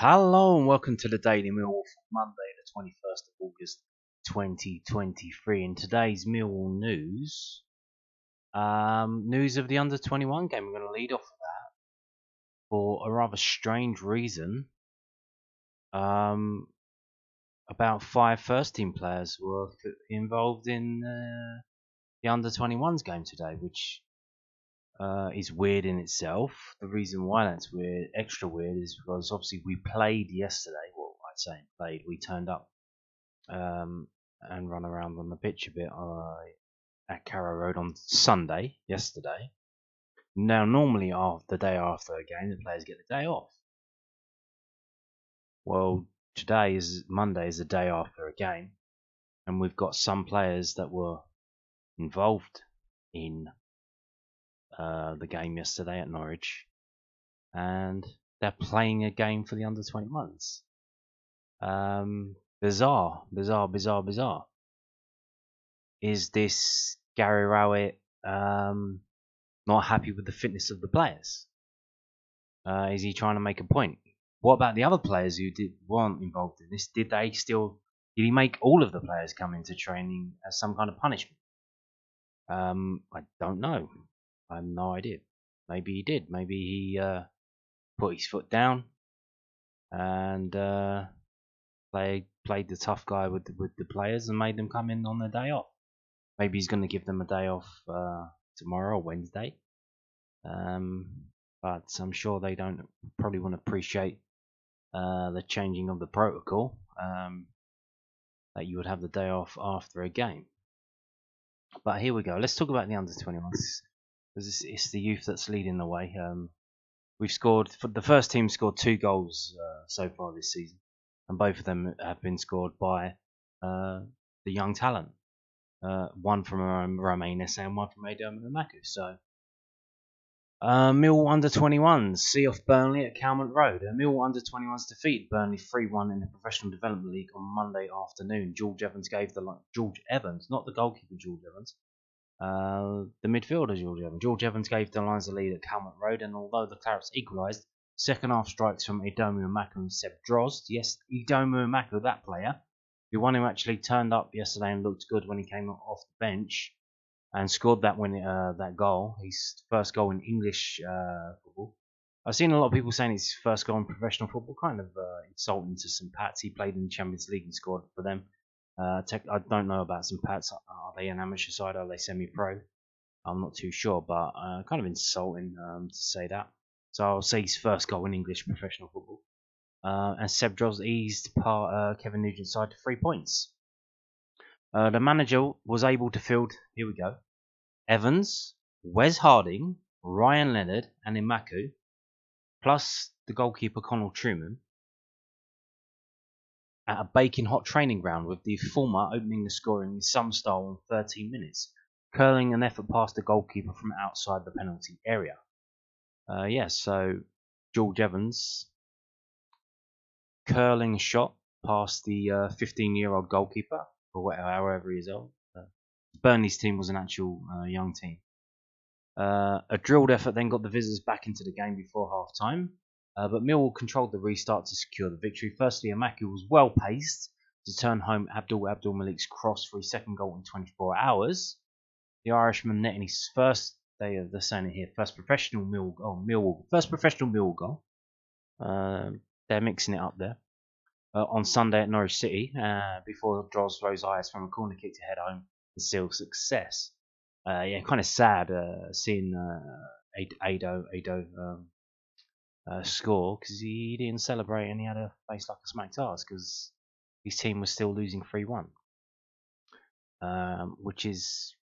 Hello and welcome to the Daily Millwall for Monday, the 21st of August 2023. In today's Millwall news, um, news of the under 21 game. We're going to lead off with that for a rather strange reason. Um, about five first team players were involved in uh, the under 21s game today, which uh, is weird in itself. The reason why that's weird, extra weird, is because obviously we played yesterday. Well, I'd say played. We turned up um, and run around on the pitch a bit uh, at Carrow Road on Sunday yesterday. Now, normally, after the day after a game, the players get the day off. Well, today is Monday is the day after a game, and we've got some players that were involved in uh, the game yesterday at Norwich, and they're playing a game for the under 21s. Um, bizarre, bizarre, bizarre, bizarre. Is this Gary Rowett um, not happy with the fitness of the players? Uh, is he trying to make a point? What about the other players who did weren't involved in this? Did they still? Did he make all of the players come into training as some kind of punishment? Um, I don't know. I have no idea. Maybe he did. Maybe he uh, put his foot down and uh, played played the tough guy with the, with the players and made them come in on their day off. Maybe he's going to give them a day off uh, tomorrow or Wednesday. Um, but I'm sure they don't probably want to appreciate uh, the changing of the protocol um, that you would have the day off after a game. But here we go. Let's talk about the under 21s because it's, it's, the youth that's leading the way. Um, we've scored the first team scored two goals uh, so far this season, and both of them have been scored by uh, the young talent. Uh, one from um, and one from Aidomo Emakhu. So, uh, Mill under 21s see off Burnley at Calmont Road. Uh, Mill under 21s defeat Burnley 3 1 in the Professional Development League on Monday afternoon. George Evans gave the George Evans, not the goalkeeper George Evans, uh, the midfielder George Evans. George Evans gave the Lions the lead at Calmont Road, and although the Clarets equalised, second half strikes from Aidomo Emakhu and Seb Drozd. Yes, Aidomo Emakhu, that player, the one who actually turned up yesterday and looked good when he came off the bench and scored that win, uh, that goal. His first goal in English uh, football. I've seen a lot of people saying it's his first goal in professional football, kind of uh, insulting to St. Pat's. He played in the Champions League and scored for them. Uh, tech, I don't know about some Pat's. Are they an amateur side? Are they semi-pro? I'm not too sure, but uh, kind of insulting um, to say that. So I'll say his first goal in English professional football. Uh, and Seb Drozd eased part, uh, Kevin Nugent's side to three points. Uh, the manager was able to field, here we go, Evans, Wes Harding, Ryan Leonard, and Emakhu, plus the goalkeeper Connal Trueman, at a baking hot training ground, with the former opening the scoring in some style in 13 minutes, curling an effort past the goalkeeper from outside the penalty area. Uh, yes, yeah, so George Evans curling shot past the 15 uh, year old goalkeeper, or whatever, however he is old. Uh, Burnley's team was an actual uh, young team. Uh, a drilled effort then got the visitors back into the game before half time. Uh, but Millwall controlled the restart to secure the victory. Firstly, Emakhu was well paced to turn home Abdul Abdul Malik's cross for his second goal in 24 hours. The Irishman netting his first, they are the saying here, first professional Millwall, oh, Millwall, first professional Millwall goal. Uh, they're mixing it up there. Uh, on Sunday at Norwich City, uh, before Drozd rose eyes from a corner kick to head home and seal success. Uh, yeah, kind of sad uh, seeing Ado Ado um, uh, score because he didn't celebrate and he had a face like a smacked ass because his team was still losing 3 1. Um, which is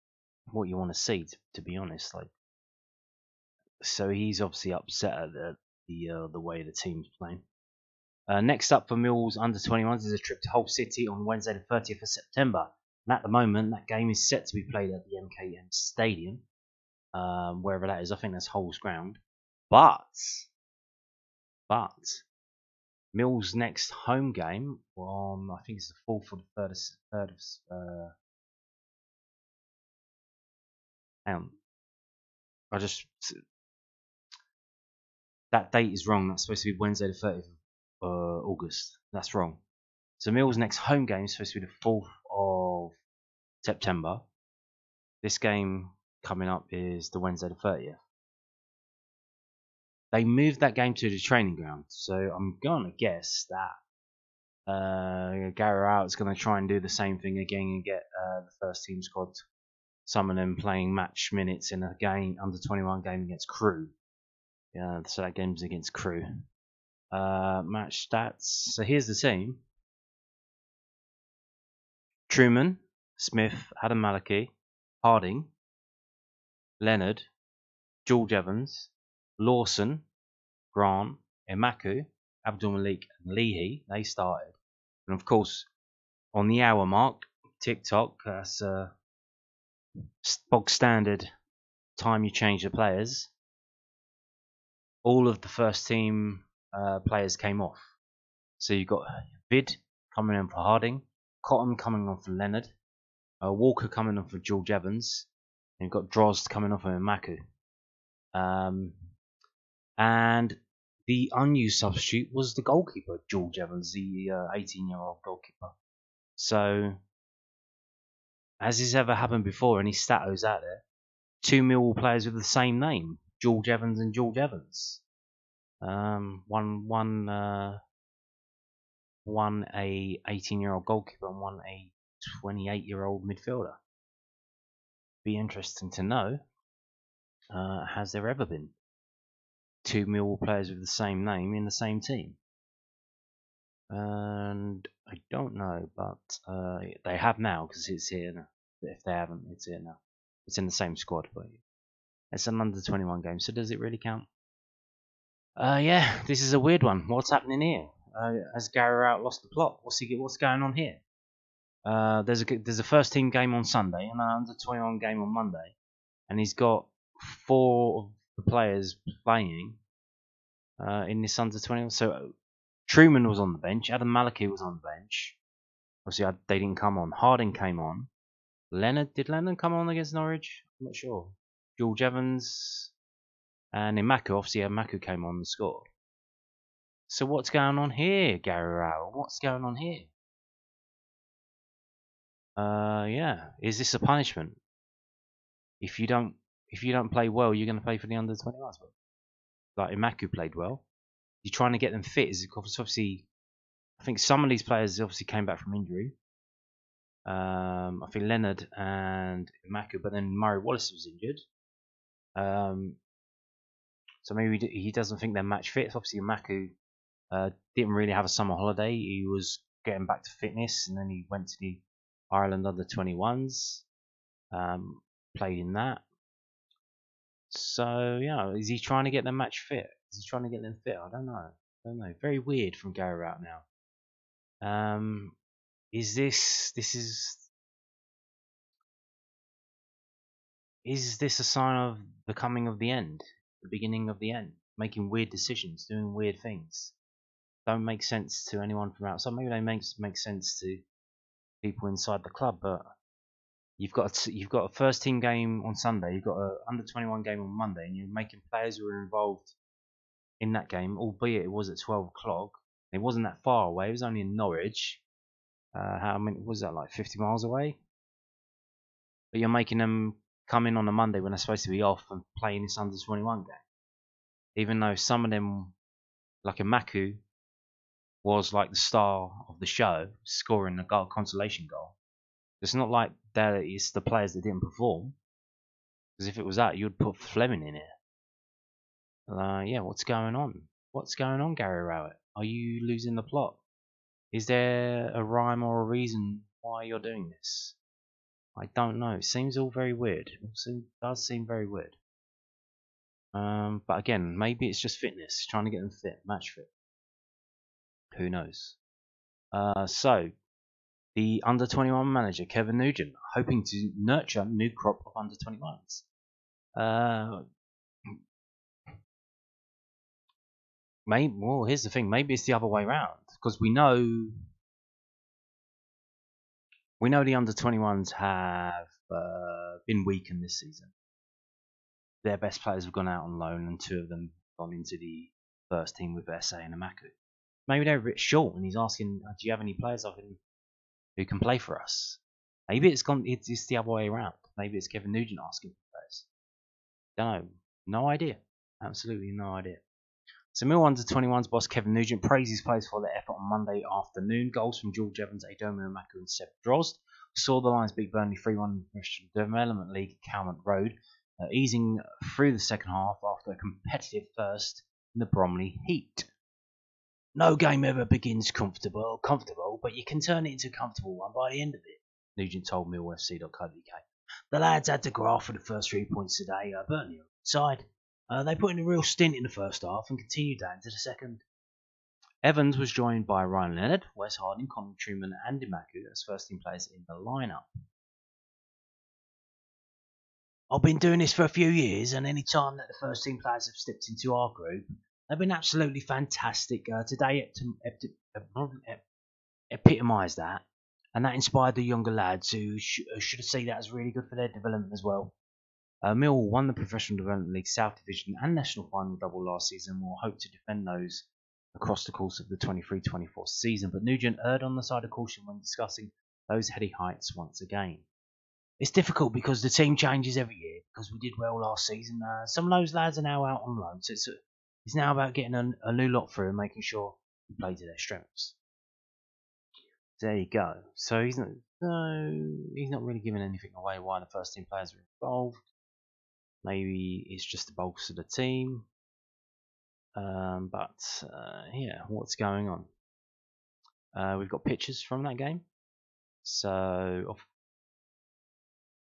what you want to see, to, to, be honest. Like, so he's obviously upset at the the, uh, the way the team's playing. Uh, next up for Mills under 21s is a trip to Hull City on Wednesday, the 30th of September. And at the moment, that game is set to be played at the MKM Stadium, um, wherever that is. I think that's Hull's ground. But but Mill's next home game on I think it's the fourth or the third of, third of uh, I just that date is wrong. That's supposed to be Wednesday the thirtieth uh, August. That's wrong. So Mill's next home game is supposed to be the 4th of September. This game coming up is the Wednesday the 30th. They moved that game to the training ground, so I'm going to guess that uh, Gary is going to try and do the same thing again and get uh, the first team squad, some of them playing match minutes in a game under 21 game against Crewe. Yeah, so that game's against Crewe. Uh, match stats. So here's the team. Trueman, Smith, Adam Maliki, Harding, Leonard, George Evans, Lawson, Grant, Emakhu, Abdul Malik, and Leahy. They started. And of course, on the hour mark, TikTok, that's a bog standard time you change the players. All of the first team uh, players came off. So you've got Vid coming in for Harding, Cotton coming on for Leonard, uh, Walker coming on for George Evans, and you've got Drozd coming off for Emakhu. Um, and the unused substitute was the goalkeeper, George Evans, the 18 uh, year old goalkeeper. So, as has ever happened before, any statos out there, two Millwall players with the same name, George Evans and George Evans. Um, one one uh, one a 18 year old goalkeeper and one a 28 year old midfielder. Be interesting to know. Uh, has there ever been two Millwall players with the same name in the same team? And I don't know, but uh, they have now because it's here now. If they haven't, it's here now. It's in the same squad, but it's an under 21 game, so does it really count? Uh, yeah, this is a weird one. What's happening here? Uh, has Gary Rowett lost the plot? What's he? What's going on here? Uh, there's a there's a first team game on Sunday and an under 21 game on Monday, and he's got four the players playing uh, in this under 21. So Trueman was on the bench, Adam Maliki was on the bench. Obviously, they didn't come on. Harding came on. Leonard did Leonard come on against Norwich? I'm not sure. George Evans and Emakhu, obviously Emakhu came on and scored. So what's going on here, Gary Rowett? What's going on here? Uh, yeah. Is this a punishment? If you don't, if you don't play well, you're going to play for the under 21s. Like Emakhu played well. You're trying to get them fit. Is obviously, I think some of these players obviously came back from injury. Um, I think Leonard and Emakhu, but then Murray Wallace was injured. Um, so maybe he doesn't think they're match fit. Obviously, Maku uh, didn't really have a summer holiday. He was getting back to fitness, and then he went to the Ireland under 21s, um, played in that. So yeah, is he trying to get them match fit? Is he trying to get them fit? I don't know. I don't know. Very weird from Gary Rowett now. Um, is this this is is this a sign of the coming of the end? the beginning of the end, making weird decisions, doing weird things. Don't make sense to anyone from outside. Maybe they make make sense to people inside the club, but you've got a, you've got a first team game on Sunday, you've got a under 21 game on Monday, and you're making players who are involved in that game, albeit it was at 12 o'clock. It wasn't that far away. It was only in Norwich. Uh, how many was that? Like 50 miles away. But you're making them come in on a Monday when they're supposed to be off and play in this under 21 game. Even though some of them, like Emakhu, was like the star of the show, scoring a goal, consolation goal. It's not like that it's the players that didn't perform. Because if it was that, you'd put Flemming in it. Uh, yeah, what's going on? What's going on, Gary Rowett? Are you losing the plot? Is there a rhyme or a reason why you're doing this? I don't know. It seems all very weird. It does seem very weird. Um, but again, maybe it's just fitness, trying to get them fit, match fit. Who knows? Uh, so, the under 21 manager, Kevin Nugent, hoping to nurture new crop of under 21s. Uh, maybe, well, here's the thing maybe it's the other way around. Because we know we know the under 21s have uh, been weakened this season. Their best players have gone out on loan, and two of them gone into the first team with Esse and Emakhu. maybe they're a bit short, and he's asking, "Do you have any players I can who can play for us?" Maybe it's gone. It's, it's the other way around. Maybe it's Kevin Nugent asking for players. Don't know. No idea. Absolutely no idea. So Mill under 21's boss Kevin Nugent praised his players for their effort on Monday afternoon. Goals from George Evans, Aidomo Emakhu and Seb Drozd saw the Lions beat Burnley 3-1 in National Development League at Calmont Road, uh, easing through the second half after a competitive first in the Bromley Heat. No game ever begins comfortable, comfortable, but you can turn it into a comfortable one by the end of it, Nugent told millfc.co.uk. The lads had to graft for the first three points today. Uh, Burnley side. Uh, they put in a real stint in the first half and continued that into the second. Evans was joined by Ryan Leonard, Wes Harding, Connal Trueman, and Emakhu as first team players in the lineup. I've been doing this for a few years, and any time that the first team players have stepped into our group, they've been absolutely fantastic. Uh, today, epitomised that, and that inspired the younger lads who sh- should have seen that as really good for their development as well. Uh, Mill won the Professional Development League South Division and National Final double last season and will hope to defend those across the course of the 23-24 season, but Nugent erred on the side of caution when discussing those heady heights once again. It's difficult because the team changes every year because we did well last season. Uh, some of those lads are now out on loan, so it's, it's now about getting a, a new lot through and making sure we play to their strengths. There you go. So he's not, no, he's not really giving anything away why the first team players are involved. Maybe it's just the bulks of the team. Um, but uh, yeah, what's going on? Uh, we've got pictures from that game. So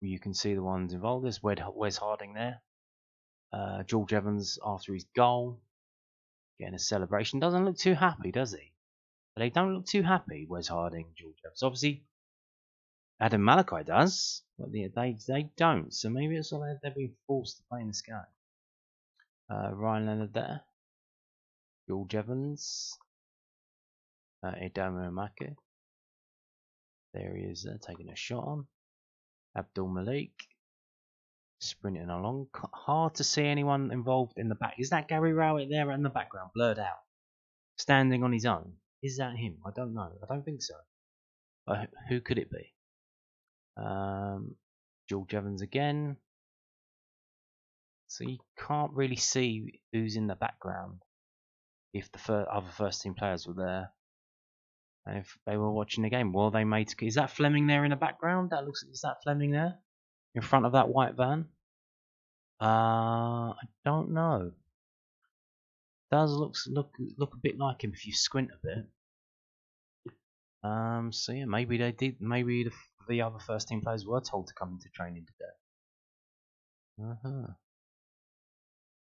you can see the ones involved. There's Wes Harding there. Uh, George Evans after his goal, getting a celebration. Doesn't look too happy, does he? But they don't look too happy, Wes Harding, George Evans. Obviously, Adam Malachi does, but they they, they don't. So maybe it's like they've been forced to play in this game. Uh, Ryan Leonard there. George Evans, uh, Emakhu. There he is uh, taking a shot on. Abdul Malik sprinting along. Hard to see anyone involved in the back. Is that Gary Rowett there in the background, blurred out, standing on his own? Is that him? I don't know. I don't think so. But who could it be? Um, George Evans again. So you can't really see who's in the background if the fir- other first team players were there. And if they were watching the game, well, they made. Is that Flemming there in the background? That looks. Is that Flemming there in front of that white van? Uh, I don't know. Does look look look a bit like him if you squint a bit. Um, so yeah, maybe they did. Maybe the, the other first team players were told to come into training today. Uh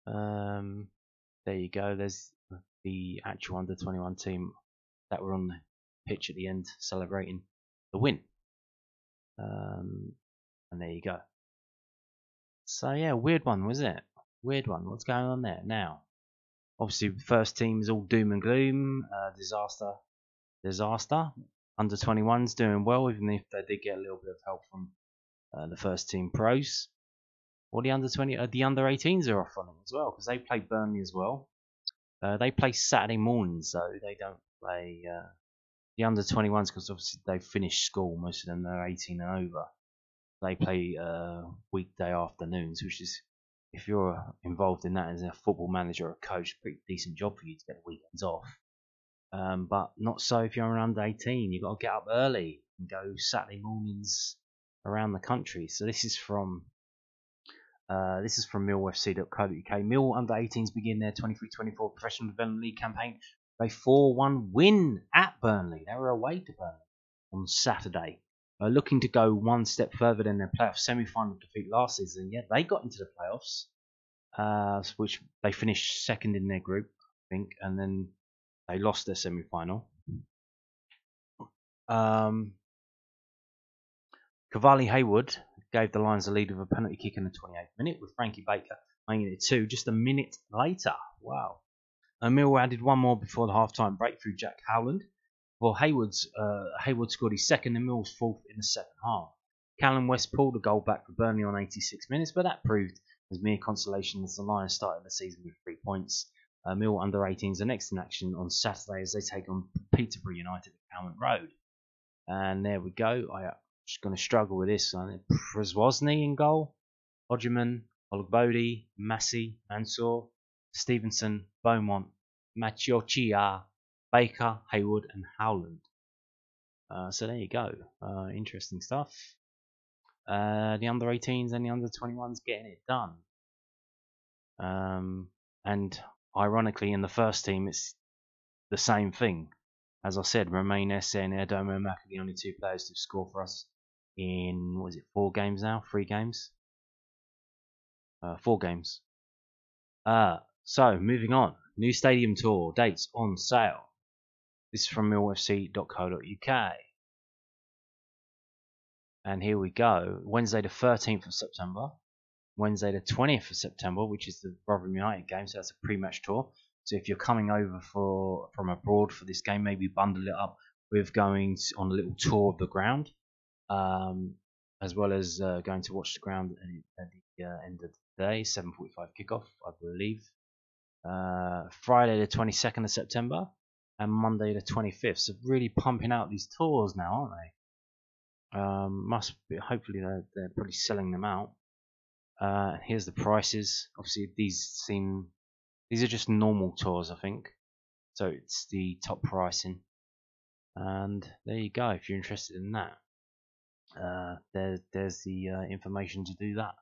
huh. Um, there you go. There's the actual under 21 team that were on the pitch at the end celebrating the win. Um, and there you go. So yeah, weird one, was it? Weird one. What's going on there now? Obviously, first team is all doom and gloom, uh, disaster, disaster. Under 21s doing well, even if they did get a little bit of help from uh, the first team pros. Or the under 20, uh, the under 18s are off on them as well because they play Burnley as well. Uh, they play Saturday mornings, so they don't play uh, the under 21s because obviously they've finished school. Most of them are 18 and over. They play uh, weekday afternoons, which is if you're involved in that as a football manager or a coach, pretty decent job for you to get the weekends off. Um, but not so if you're under 18. You've got to get up early and go Saturday mornings around the country. So this is from uh, this is from millfc.co.uk. Mill under 18s begin their 23-24 professional development league campaign They 4-1 win at Burnley. They were away to Burnley on Saturday. Uh, looking to go one step further than their playoff semi-final defeat last season. Yet they got into the playoffs, uh, which they finished second in their group, I think, and then they lost their semi-final. Um, Cavalli Haywood gave the Lions a lead with a penalty kick in the 28th minute, with Frankie Baker making it two just a minute later. Wow. And added one more before the half-time break through Jack Howland. Well, Hayward's uh, Hayward scored his second and Mill's fourth in the second half. Callum West pulled a goal back for Burnley on 86 minutes, but that proved as mere consolation as the Lions started the season with three points. Uh, Mill under 18s are next in action on Saturday as they take on Peterborough United at Calmont Road. And there we go. I'm just going to struggle with this. Przwozny in goal, Hodgeman, Olugbodi, Massey, Mansour, Stevenson, Beaumont, Machiochia, Baker, Haywood, and Howland. Uh, so there you go. Uh, interesting stuff. Uh, the under 18s and the under 21s getting it done. Um, and ironically, in the first team, it's the same thing. As I said, Romain Esse and Aidomo Emakhu are the only two players to score for us in, what is it, four games now? Three games? Uh, four games. Uh, so, moving on. New stadium tour. Dates on sale. This is from millfc.co.uk. And here we go. Wednesday the 13th of September. Wednesday the 20th of September, which is the Rotherham United game. So that's a pre-match tour. So if you're coming over for from abroad for this game, maybe bundle it up with going on a little tour of the ground, um, as well as uh, going to watch the ground at, the uh, end of the day, 7:45 kickoff, I believe. Uh, Friday the 22nd of September and Monday the 25th. So really pumping out these tours now, aren't they? Um, must be. Hopefully they're, they're probably selling them out. Uh, here's the prices. Obviously these seem these are just normal tours, I think. So it's the top pricing. And there you go. If you're interested in that, uh, there, there's the uh, information to do that.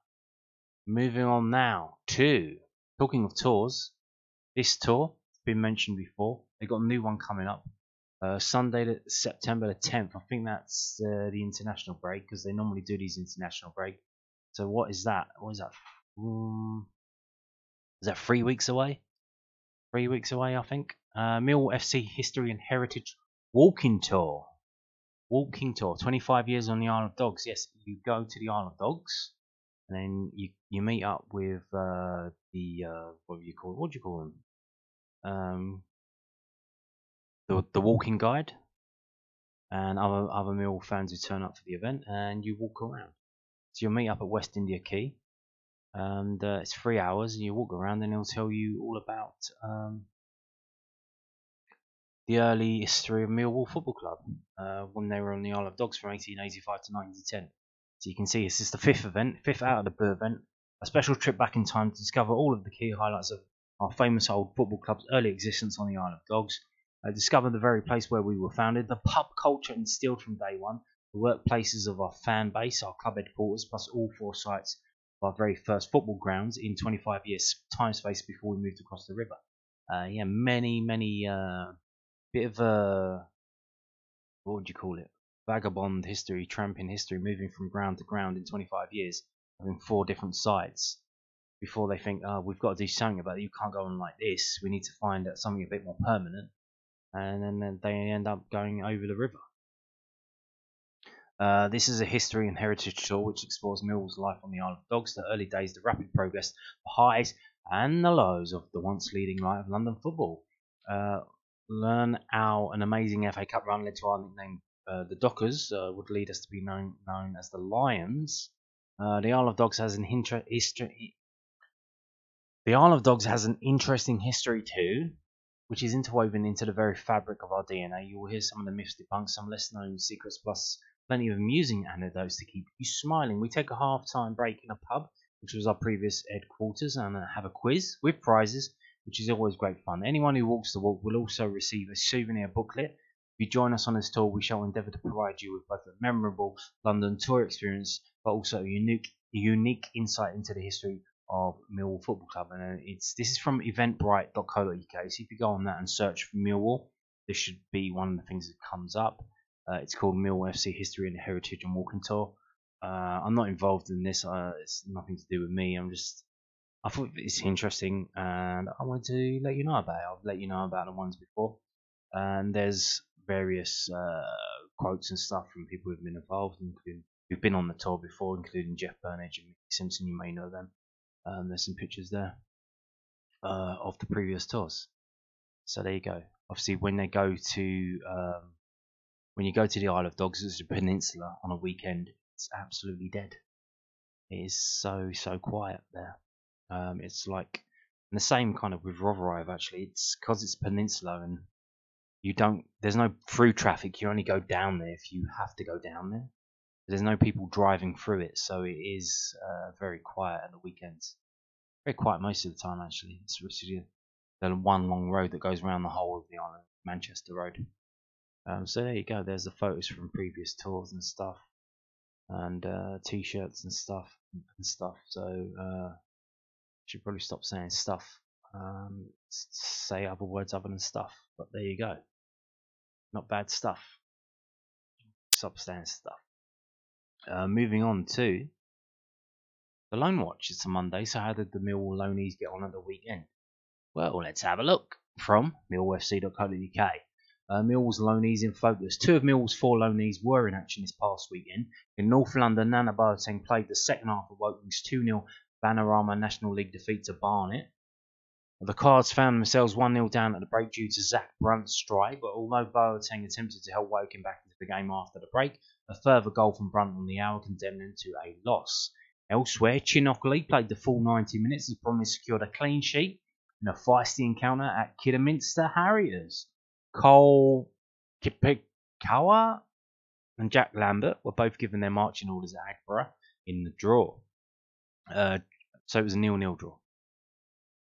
Moving on now to talking of tours. This tour been mentioned before. They got a new one coming up. Uh, Sunday, the, September the 10th. I think that's uh, the international break because they normally do these international break. So what is that? What is that? Um, is that three weeks away? Three weeks away, I think. Uh, Mill FC History and Heritage Walking Tour. Walking Tour. 25 years on the Isle of Dogs. Yes, you go to the Isle of Dogs, and then you you meet up with uh, the uh, what do you call what do you call them? Um, the the walking guide, and other other Mill fans who turn up for the event, and you walk around. So you'll meet up at West India Quay, and uh, it's three hours, and you walk around, and he'll tell you all about um, the early history of Millwall Football Club uh, when they were on the Isle of Dogs from 1885 to 1910. So you can see this is the fifth event, fifth out of the blue event, a special trip back in time to discover all of the key highlights of our famous old football club's early existence on the Isle of Dogs. Uh, discover the very place where we were founded, the pub culture instilled from day one, the workplaces of our fan base, our club headquarters, plus all four sites of our very first football grounds in 25 years time space before we moved across the river. Uh, yeah, many, many uh, bit of a what would you call it? Vagabond history, tramping history, moving from ground to ground in 25 years, having four different sites before they think, oh, we've got to do something about it. You can't go on like this. We need to find out something a bit more permanent. And then they end up going over the river. Uh, this is a history and heritage tour which explores Millwall's life on the Isle of Dogs, the early days, the rapid progress, the highs and the lows of the once leading light of London football. Uh, learn how an amazing FA Cup run led to our nickname, uh, the Dockers, uh, would lead us to be known known as the Lions. Uh, the Isle of Dogs has an history. The Isle of Dogs has an interesting history too, which is interwoven into the very fabric of our DNA. You will hear some of the myths debunked, some less known secrets, plus plenty of amusing anecdotes to keep you smiling. We take a half time break in a pub, which was our previous headquarters, and uh, have a quiz with prizes which is always great fun. Anyone who walks the walk will also receive a souvenir booklet. If you join us on this tour, we shall endeavour to provide you with both a memorable London tour experience, but also a unique, unique insight into the history of Millwall Football Club. And it's this is from eventbrite.co.uk. So if you go on that and search for Millwall, this should be one of the things that comes up. Uh, it's called Millwall FC History and Heritage and Walking Tour. Uh, I'm not involved in this. Uh, it's nothing to do with me. I'm just I thought it's interesting and I wanted to let you know about it. I've let you know about the ones before. And there's various uh, quotes and stuff from people who've been involved, including who've been on the tour before, including Jeff Burnage and Mickey Simpson. You may know them. Um, there's some pictures there uh, of the previous tours. So there you go. Obviously, when they go to um, when you go to the Isle of Dogs, it's a peninsula on a weekend. It's absolutely dead. It is so so quiet there. Um, it's like the same kind of with Rotherhithe actually. It's because it's a peninsula and you don't. There's no through traffic. You only go down there if you have to go down there. There's no people driving through it, so it is uh, very quiet at the weekends. Very quiet most of the time actually. It's really the one long road that goes around the whole of the island, Manchester Road. Um, so there you go. There's the photos from previous tours and stuff, and uh, t-shirts and stuff and stuff. So uh, should probably stop saying stuff. Um, say other words other than stuff. But there you go. Not bad stuff. Substance stuff. Uh, moving on to the Loan Watch. It's a Monday, so how did the Millwall loanees get on at the weekend? Well, let's have a look from millwallfc.co.uk. Uh, Millwall's loanees in focus. Two of Millwall's four loanees were in action this past weekend. In North London, Nana Boateng played the second half of Woking's 2-0 Vanarama National League defeat to Barnet. The Cards found themselves 1 0 down at the break due to Zach Brunt's strike, but although Boateng attempted to help Woking back into the game after the break, a further goal from Brunt on the hour condemned them to a loss. Elsewhere, Chinockley played the full 90 minutes as Bromley secured a clean sheet in a feisty encounter at Kidderminster Harriers. Cole Kpekawa and Jack Lambert were both given their marching orders at Aggborough in the draw. Uh, so it was a nil-nil draw.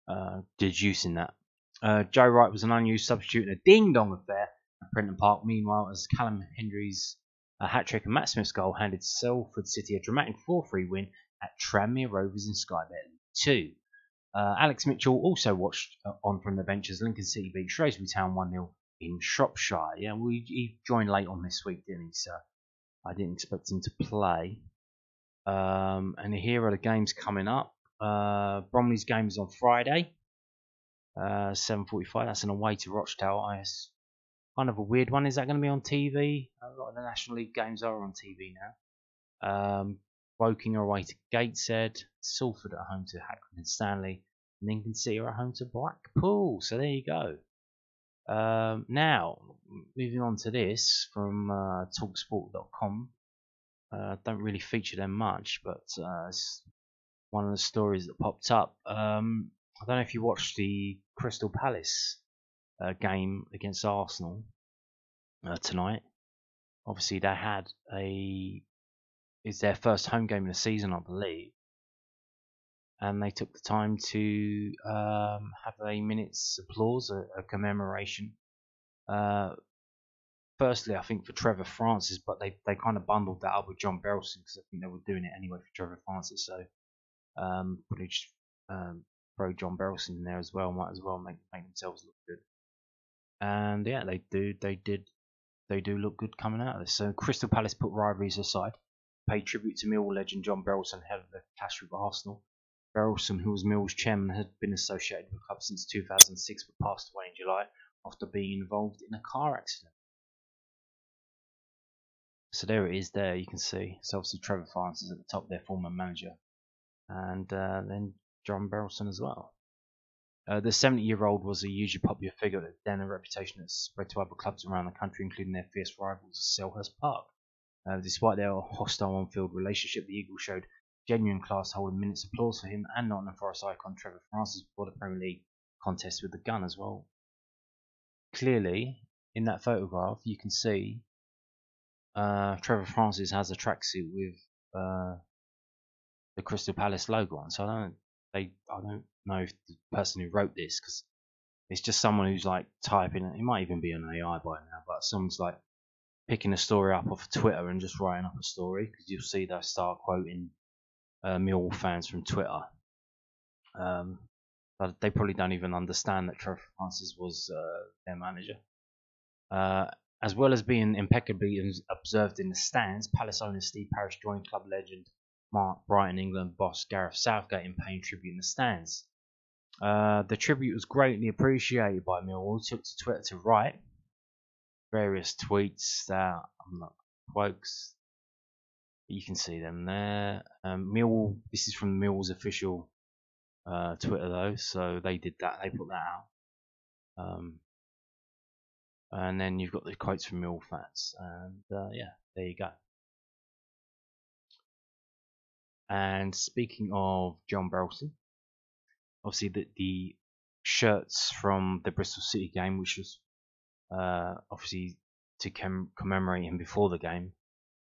Uh, deducing that. Uh, Joe Wright was an unused substitute in a ding-dong affair at Prenton Park. Meanwhile, as Callum Hendry's uh, hat-trick and Matt Smith's goal handed Salford City a dramatic 4-3 win at Tranmere Rovers in Sky Bet 2. Uh, Alex Mitchell also watched uh, on from the bench as Lincoln City beat Shrewsbury Town 1-0 in Shropshire. Yeah, we, he joined late on this week, didn't he? So I didn't expect him to play. Um, and here are the games coming up. Uh, Bromley's game is on Friday, uh, 7:45. That's an away to Rochdale. I kind of a weird one. Is that going to be on TV? A lot of the National League games are on TV now. Um, Woking away to Gateshead. Salford at home to Accrington Stanley. And Lincoln City are at home to Blackpool. So there you go. Um, now, moving on to this from uh, Talksport.com. Uh, don't really feature them much, but uh, it's one of the stories that popped up. Um, I don't know if you watched the Crystal Palace uh, game against Arsenal uh, tonight. Obviously, they had a it's their first home game in the season, I believe, and they took the time to um, have a minute's applause, a, a commemoration. Uh, firstly, I think for Trevor Francis, but they, they kind of bundled that up with John Berylson because I think they were doing it anyway for Trevor Francis. So um, probably just um, throw John Berylson in there as well. Might as well make make themselves look good. And yeah, they do. They did. They do look good coming out of this. So Crystal Palace put rivalries aside, paid tribute to Millwall legend John Berylson, head of the clash with Arsenal. Berylson, who was Mill's chairman, had been associated with the club since 2006 but passed away in July after being involved in a car accident. So there it is there, you can see. So obviously Trevor Francis at the top, their former manager and uh, then John Berylson as well. Uh, the 70 year old was a hugely popular figure that then a reputation that spread to other clubs around the country, including their fierce rivals at Selhurst Park. Uh, despite their hostile on field relationship, the Eagles showed genuine class, holding minutes applause for him and Nottingham Forest icon Trevor Francis before the Premier League contest with the gun as well. Clearly, in that photograph, you can see uh, Trevor Francis has a tracksuit with uh, the Crystal Palace logo on. So I don't they I don't know if the person who wrote this because it's just someone who's like typing. It might even be an AI by now, but someone's like picking a story up off Twitter and just writing up a story because you'll see they start quoting uh, Millwall fans from Twitter. Um, but they probably don't even understand that Trevor Francis was uh, their manager. Uh, as well as being impeccably observed in the stands, Palace owner Steve Parish joined club legend Mark Bright and England boss Gareth Southgate in paying tribute in the stands. Uh, the tribute was greatly appreciated by Millwall. Took to Twitter to write various tweets that I'm not quotes. You can see them there. Um, Millwall. This is from Millwall's official uh, Twitter though, so they did that. They put that out. Um, and then you've got the quotes from Millwall fans, and uh, yeah, there you go. And speaking of John Berylson, obviously the, the shirts from the Bristol City game, which was uh, obviously to com- commemorate him before the game.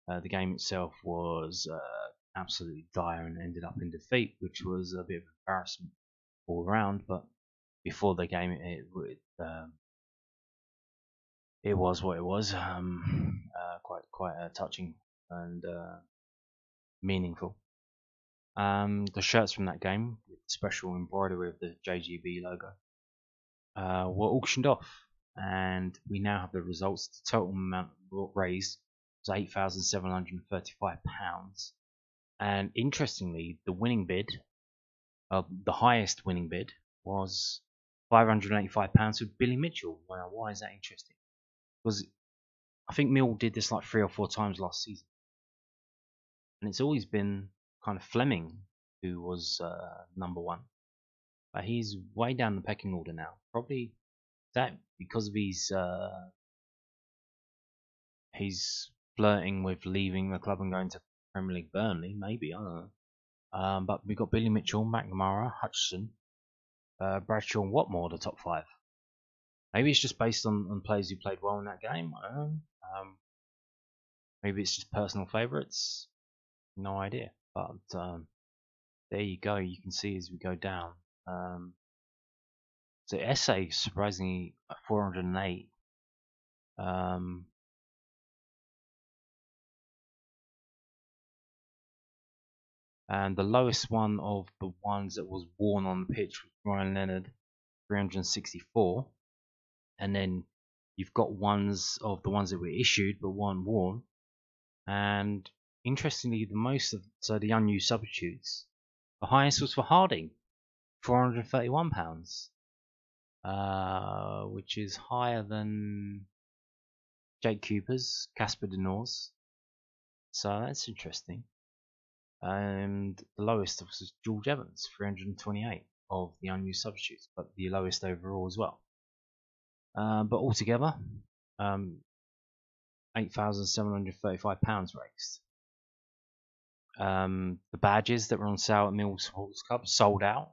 Uh, the game itself was uh, absolutely dire and ended up in defeat, which was a bit of embarrassment all around. But before the game, it, it, um, it was what it was. Um, uh, quite quite uh, touching and uh, meaningful. Um, the shirts from that game, with special embroidery of the JGB logo, uh, were auctioned off, and we now have the results. The total amount raised was eight thousand seven hundred and thirty-five pounds, and interestingly, the winning bid, uh, the highest winning bid, was five hundred eighty-five pounds with Billy Mitchell. Well, why is that interesting? Because I think Mill did this like three or four times last season, and it's always been kind of Flemming who was uh, number one, but he's way down the pecking order now. Probably that because of his uh, he's flirting with leaving the club and going to Premier League Burnley. Maybe I don't know. Um, but we've got Billy Mitchell, McNamara, Hutchinson, uh, Bradshaw, and Watmore, the top five. Maybe it's just based on, on players who played well in that game. I don't know. Um, maybe it's just personal favourites. No idea. But um, there you go. You can see as we go down. Um, so Esse surprisingly 408. Um, and the lowest one of the ones that was worn on the pitch was Ryan Leonard, 364 and then you've got ones of the ones that were issued but weren't worn. And interestingly, the most of so the unused substitutes, the highest was for Harding, four hundred thirty-one pounds, uh, which is higher than Jake Cooper's, Casper De Norre's. So that's interesting. And the lowest was George Evans, 328 of the unused substitutes, but the lowest overall as well. Uh, but altogether, um, £8,735 raised. Um, the badges that were on sale at Mill Sports Club sold out.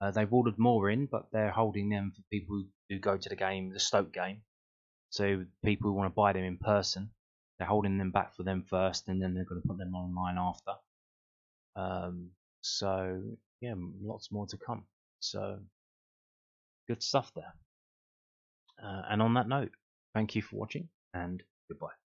Uh, they've ordered more in, but they're holding them for people who go to the game, the Stoke game. So people who want to buy them in person, they're holding them back for them first, and then they're going to put them online after. Um, so yeah, lots more to come. So good stuff there. Uh, and on that note, thank you for watching and goodbye.